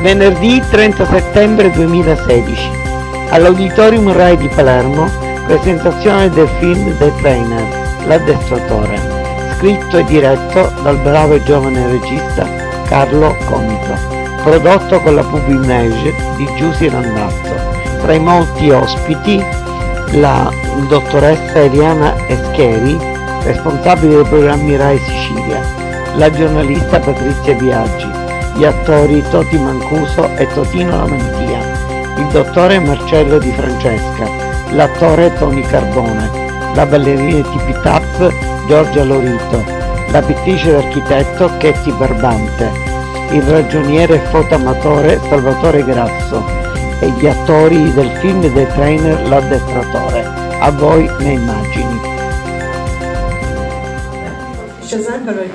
venerdì 30 settembre 2016 all'Auditorium Rai di Palermo presentazione del film The Trainer, l'addestratore, scritto e diretto dal bravo e giovane regista Carlo Comito, prodotto con la Pubimage di Giusy Randazzo. Tra i molti ospiti la dottoressa Eliana Escheri, responsabile dei programmi Rai Sicilia, la giornalista Patrizia Biaggi, gli attori Toti Mancuso e Totino Lamantia, il dottore Marcello Di Francesca, l'attore Tony Carbone, la ballerina Tipi Tap Giorgia Lorito, la pittrice d'architetto Chetti Barbante, il ragioniere e fotoamatore Salvatore Grasso e gli attori del film The Trainer L'addestratore. A voi le immagini.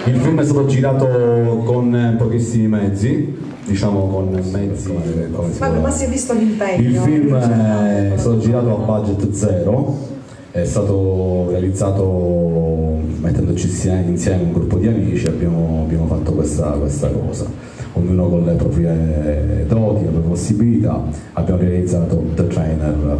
Il film è stato girato con pochissimi mezzi, diciamo con mezzi Ma, ma si è visto l'impegno. Il film è stato girato a budget zero, è stato realizzato mettendoci insieme, un gruppo di amici, abbiamo, abbiamo fatto questa, questa cosa, ognuno con le proprie doti, le proprie possibilità, abbiamo realizzato The Trainer.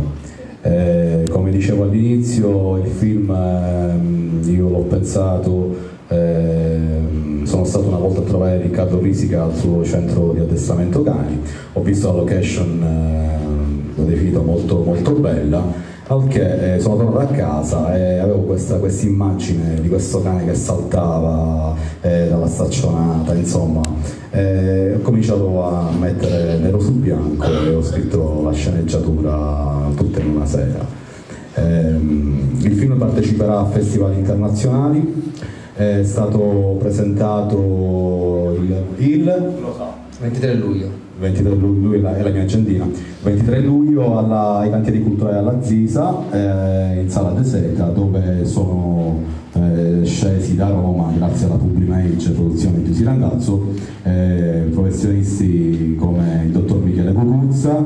Eh, come dicevo all'inizio, il film ehm, io l'ho pensato, ehm, sono stato una volta a trovare Riccardo Risica al suo centro di addestramento cani, ho visto la location, ehm, l'ho definita molto, molto bella, al che eh, sono tornato a casa e avevo questa immagine di questo cane che saltava eh, dalla staccionata, insomma, eh, ho cominciato a mettere nero su bianco e ho scritto la sceneggiatura tutta in una sera. Ehm, il film parteciperà a festival internazionali, è stato presentato il, il 23 luglio. 23 luglio, lui è la, è la mia agendina, 23 luglio alla- ai cantieri culturali alla Zisa, eh, in sala De Seta, dove sono eh, scesi da Roma, grazie alla Publimage produzione di Giussi Randazzo, eh, professionisti come il dottor Michele Cucuzza,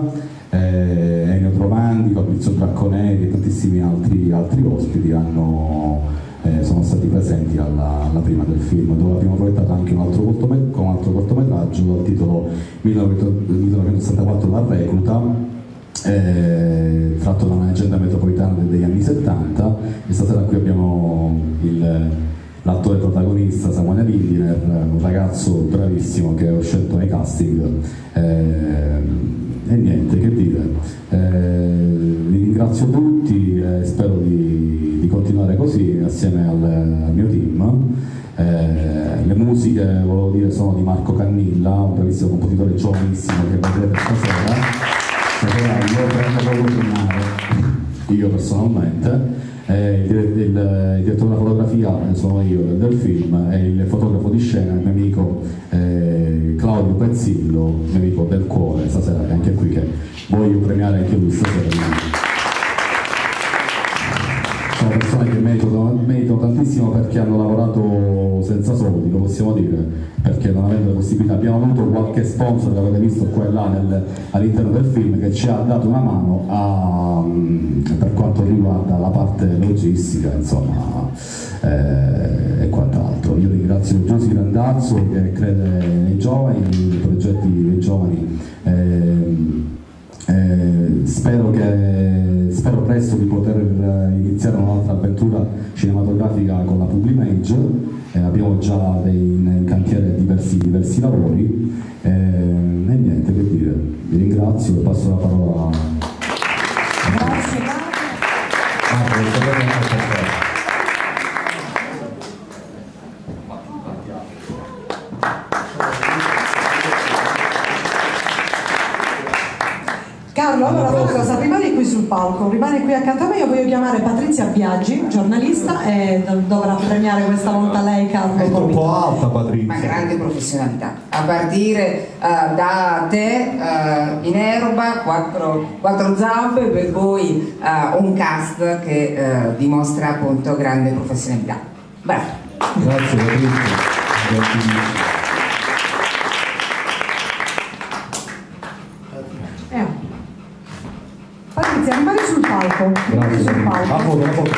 eh, Ennio Trovandi, Fabrizio Bracconelli e tantissimi altri, altri ospiti hanno eh, sono stati presenti alla, alla prima del film, dove abbiamo proiettato anche un altro, cortome- un altro cortometraggio dal titolo 1964 La recluta, eh, tratto da una leggenda metropolitana degli anni 70 e stasera qui abbiamo il- l'attore protagonista Samuele Lindiner, un ragazzo bravissimo che ho scelto nei casting eh, e niente, che dire, eh, vi ringrazio tutti e spero di, di continuare così assieme al, al mio team. Eh, le musiche, volevo dire, sono di Marco Cannilla, un bravissimo compositore giovanissimo che vedrete stasera. Stasera io prendo io personalmente. Eh, il, il- il direttore della fotografia eh, sono io del film e il fotografo di scena il mio amico eh, Claudio Pezzillo, amico del cuore, stasera è anche qui che voglio premiare anche lui stasera. Sono persone che meritano, meritano tantissimo perché hanno lavorato senza soldi, lo possiamo dire, perché non avendo le possibilità abbiamo avuto qualche sponsor che avete visto qua e là all'interno del film che ci ha dato una mano a, mm, riguarda la parte logistica, insomma, eh, e quant'altro. Io ringrazio Giusy Randazzo che crede nei giovani, nei progetti dei giovani. ehm, eh, spero, che, spero presto di poter eh, iniziare un'altra avventura cinematografica con la Publimage. Eh, abbiamo già dei, in cantiere diversi, diversi lavori. Eh, e niente che dire, vi ringrazio e passo la parola a. Carlo, allora fai una cosa, rimani qui sul palco, rimani qui accanto a me, io voglio chiamare Patrizia Biaggi, giornalista, e dov- dovrà premiare questa volta lei Carlo È Comito. troppo alta, Patrizia. ma grande professionalità a partire eh, da te eh, in erba quattro, quattro zampe per poi eh, un cast che dimostra appunto grande professionalità bravo Grazie Patrizia. Grazie. Eh. Patrizia, rimani sul palco, Grazie. sul La palco. foto, la foto.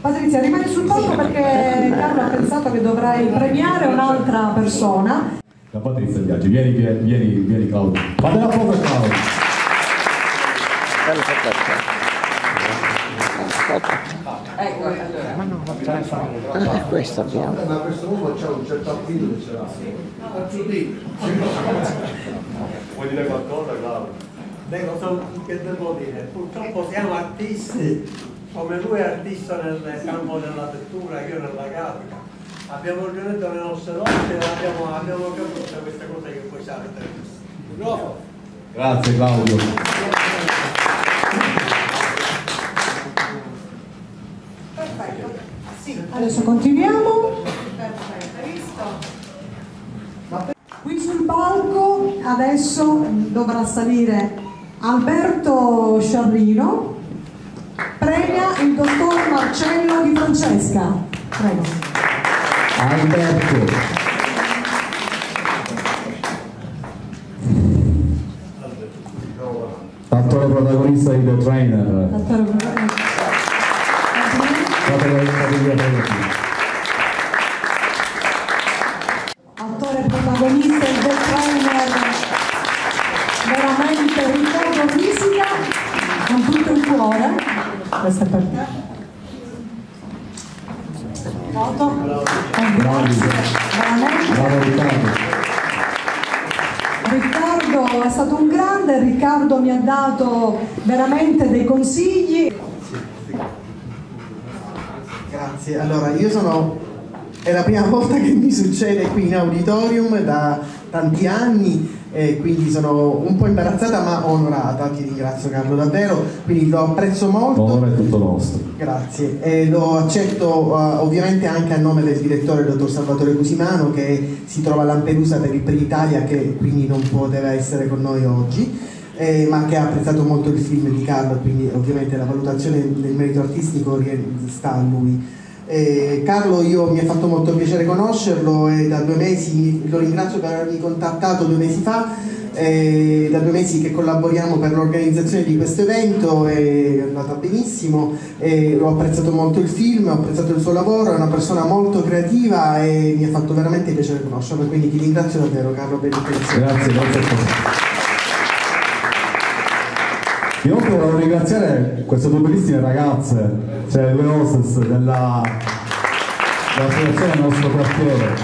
Patrizia, rimani sul palco perché Carlo ha pensato che dovrei premiare un'altra persona. La Patrizia Biaggi, vieni, vieni, vieni, vieni Claudio. Fate un applauso a Claudio. Ecco, allora. Ah, questo abbiamo. Ma questo uomo c'ha un certo appeal che ce l'ha. Vuoi dire qualcosa, Claudio? Beh, cosa che devo dire? Purtroppo siamo artisti, come lui è artista nel campo della pittura, io nella grafica. Abbiamo organizzato le nostre notti e abbiamo, abbiamo capito queste cose che poi No. Grazie Claudio. Adesso continuiamo. Perfetto, hai visto? Qui sul palco adesso dovrà salire Alberto Sciarrino, premia il dottor Marcello Di Francesca. Prego. Alberto. Attore protagonista di The Trainer. Attore- Fate la categoria premiativa. attore protagonista del The Trainer veramente ricordo fisica con tutto il cuore. Questo è per te. Foto. Veramente. Bravo Riccardo. Riccardo è stato un grande Riccardo mi ha dato veramente dei consigli Grazie, allora io sono, è la prima volta che mi succede qui in auditorium da tanti anni e quindi sono un po' imbarazzata ma onorata, ti ringrazio Carlo davvero, quindi lo apprezzo molto. L'onore è tutto nostro. Grazie, e lo accetto uh, ovviamente anche a nome del direttore dottor Salvatore Cusimano che si trova a Lampedusa per il per Italia che quindi non poteva essere con noi oggi, eh, ma che ha apprezzato molto il film di Carlo, quindi ovviamente la valutazione del merito artistico sta a lui. Eh, Carlo io mi ha fatto molto piacere conoscerlo e da due mesi lo ringrazio per avermi contattato due mesi fa eh, da due mesi che collaboriamo per l'organizzazione di questo evento è andata benissimo e ho apprezzato molto il film, ho apprezzato il suo lavoro, è una persona molto creativa e mi ha fatto veramente piacere conoscerlo quindi ti ringrazio davvero Carlo per pensiero Grazie, grazie Inoltre volevo ringraziare queste due bellissime ragazze, cioè le due hostess della, dell'associazione del nostro quartiere,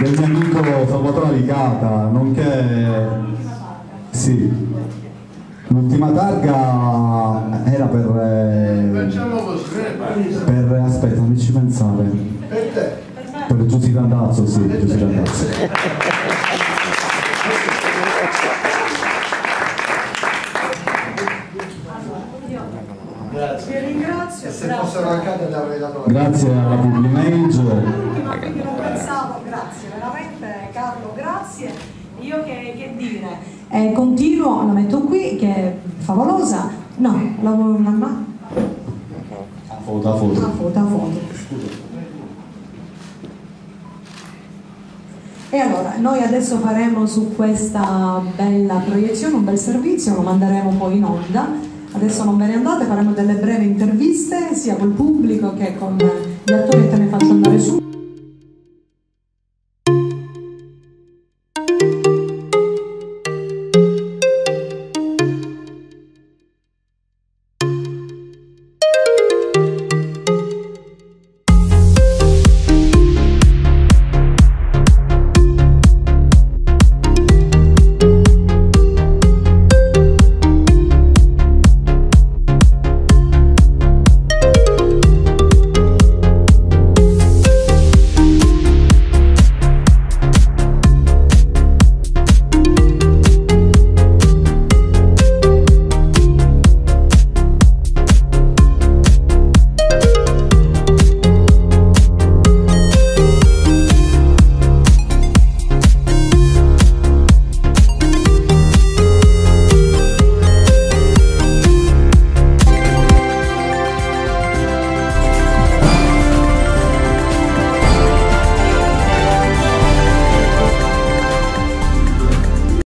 del mio amico Salvatore Ricata, nonché sì, l'ultima targa era per, eh, eh, per aspetta, non ci pensare. per te. Per Giussi Randazzo, sì, Giussi Randazzo. vi ringrazio E se grazie. Grazie alla Publimage. grazie, veramente Carlo, grazie. Io che, che dire? Eh, continuo, la metto qui, che è favolosa. No, la vuoi mamma? Foto, a foto. A foto, a foto. E allora, noi adesso faremo su questa bella proiezione un bel servizio, lo manderemo poi in onda. Adesso non ve ne andate, faremo delle brevi interviste sia col pubblico che con gli attori che ne faccio andare su.